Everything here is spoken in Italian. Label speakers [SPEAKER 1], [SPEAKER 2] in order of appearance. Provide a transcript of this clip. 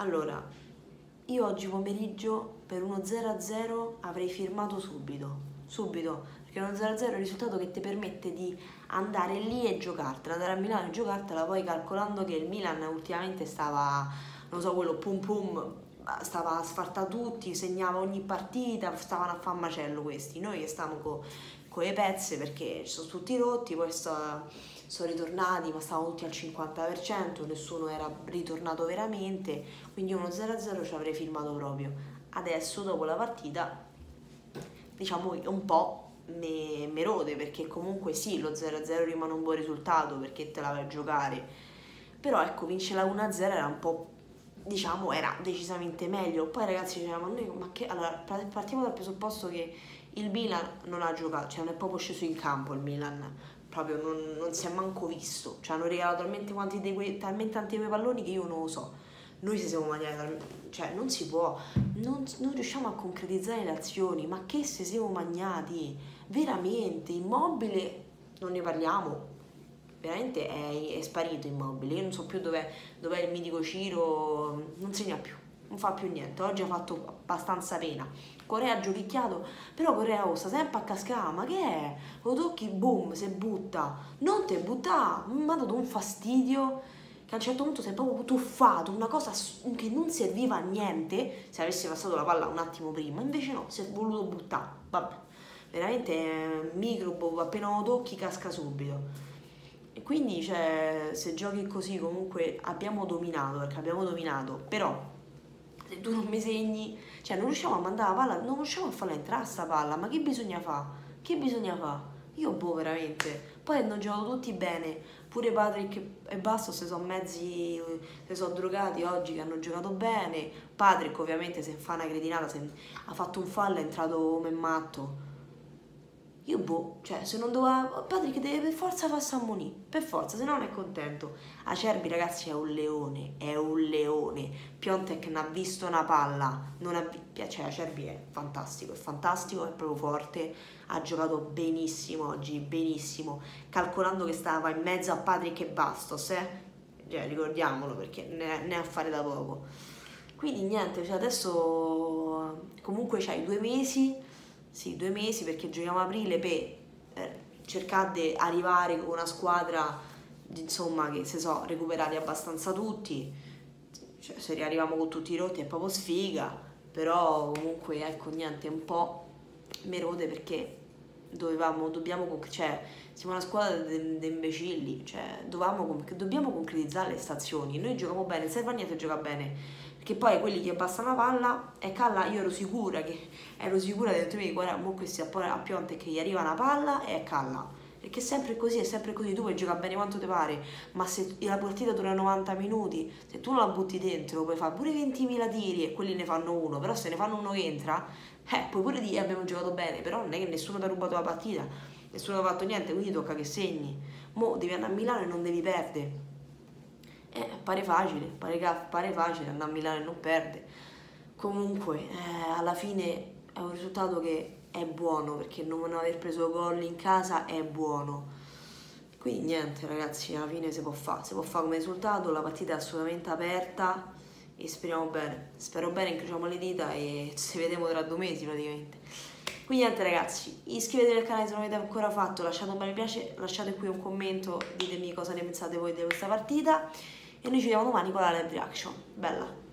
[SPEAKER 1] allora, io oggi pomeriggio per uno 0-0 avrei firmato subito, subito, perché uno 0-0 è il risultato che ti permette di andare lì e giocartela, andare a Milano e giocartela, poi calcolando che il Milan ultimamente stava, non so, quello pum pum, stava a sfarta tutti, segnava ogni partita, stavano a fare macello questi, noi che stavamo con con le pezze perché sono tutti rotti, poi sto, sono ritornati ma stavano tutti al 50%, nessuno era ritornato veramente, quindi uno 0-0 ci avrei firmato proprio. Adesso dopo la partita diciamo un po' mi rode perché comunque sì lo 0-0 rimane un buon risultato perché te la vai a giocare, però ecco vincere la 1-0 era un po' diciamo era decisamente meglio. Poi ragazzi dicevamo, ma che allora partiamo dal presupposto che il Milan non ha giocato, cioè non è proprio sceso in campo il Milan, proprio non, non si è manco visto, cioè hanno regalato talmente, quanti dei quei, talmente tanti quei palloni che io non lo so. Noi ci siamo mangiati, cioè non si può, non, non, riusciamo a concretizzare le azioni, ma che se siamo mangiati, veramente, immobile, non ne parliamo, veramente è, è sparito immobile, io non so più dov'è, dov'è il mitico Ciro, non segna più, non fa più niente, oggi ha fatto abbastanza pena. Corea giochicchiato, però Corea oh, sta sempre a cascare, ma che è? Lo tocchi, boom, si butta, non te butta, mi ha dato un fastidio che a un certo punto si è proprio tuffato, una cosa che non serviva a niente se avesse passato la palla un attimo prima, invece no, si è voluto buttare, vabbè, veramente un microbo, appena lo tocchi casca subito. E quindi cioè, se giochi così comunque abbiamo dominato, perché abbiamo dominato, però se tu non mi segni, cioè non riusciamo a mandare la palla, non riusciamo a farla entrare sta palla, ma che bisogna fare? Che bisogna fare? Io boh veramente. Poi hanno giocato tutti bene, pure Patrick e Basso si sono mezzi, si sono drogati oggi che hanno giocato bene. Patrick ovviamente se fa una cretinata, se ha fatto un fallo è entrato come matto io boh, cioè se non doveva... Patrick deve per forza farsi ammonire, per forza, se no non è contento. Acerbi ragazzi è un leone, è un leone. Piontek non ha visto una palla, non ha cioè Acerbi è fantastico, è fantastico, è proprio forte, ha giocato benissimo oggi, benissimo, calcolando che stava in mezzo a Patrick e Bastos, eh? Cioè, ricordiamolo perché ne, ne ha fare da poco. Quindi niente, cioè adesso comunque c'hai due mesi sì, due mesi perché giochiamo aprile per eh, cercare di arrivare con una squadra insomma che se so recuperati abbastanza tutti. Cioè, se riarriviamo con tutti i rotti è proprio sfiga però comunque ecco niente un po' merode perché dovevamo dobbiamo cioè siamo una squadra di imbecilli cioè dovevamo, dobbiamo concretizzare le stazioni. Noi giochiamo bene il serve a niente gioca bene che poi quelli che passano la palla e Calla io ero sicura che ero sicura che detto guarda mo questi a, Pionte che gli arriva una palla e Calla. Perché è sempre così, è sempre così, tu puoi giocare bene quanto ti pare, ma se la partita dura 90 minuti, se tu non la butti dentro, puoi fare pure 20.000 tiri e quelli ne fanno uno, però se ne fanno uno che entra, eh, puoi pure dire abbiamo giocato bene, però non è che nessuno ti ha rubato la partita, nessuno ha fatto niente, quindi tocca che segni. Mo devi andare a Milano e non devi perdere eh, pare facile, pare, pare facile andare a Milano e non perde. Comunque, eh, alla fine è un risultato che è buono perché non aver preso gol in casa è buono. Quindi niente ragazzi, alla fine si può fare, si può fare come risultato, la partita è assolutamente aperta e speriamo bene. Spero bene, incrociamo le dita e ci vediamo tra due mesi praticamente. Quindi niente ragazzi, iscrivetevi al canale se non l'avete ancora fatto, lasciate un bel mi piace, lasciate qui un commento, ditemi cosa ne pensate voi di questa partita e noi ci vediamo domani con la live reaction. Bella!